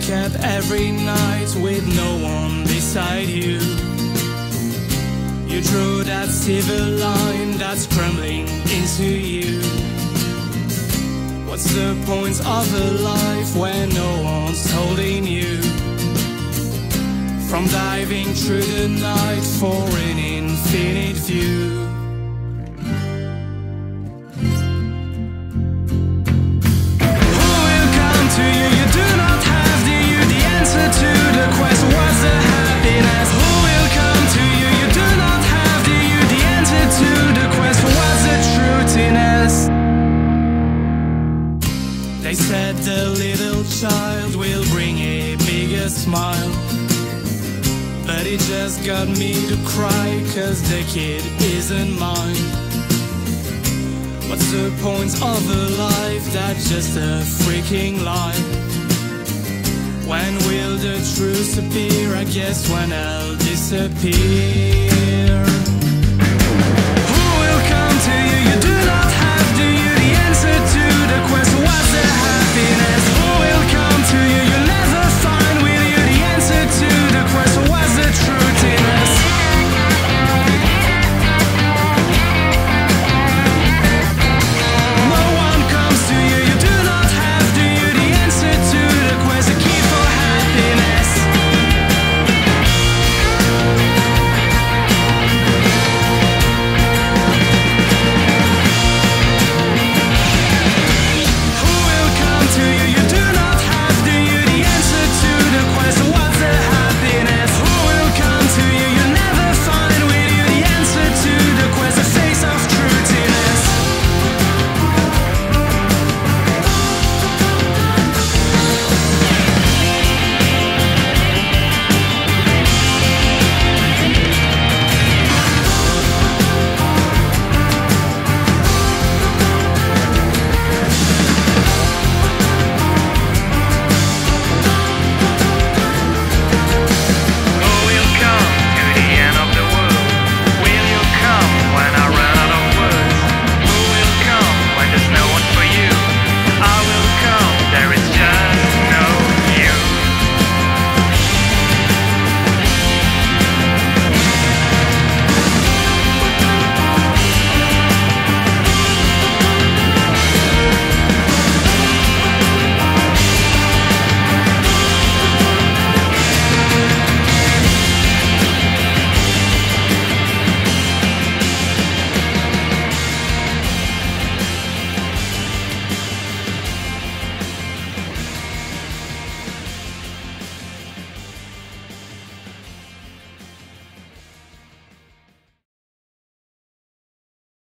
every night with no one beside you. You draw that silver line that's crumbling into you. What's the point of a life when no one's holding you? From diving through the night for an infinite view. Smile. But it just got me to cry, cause the kid isn't mine. What's the point of a life that's just a freaking lie? When will the truth appear? I guess when I'll disappear.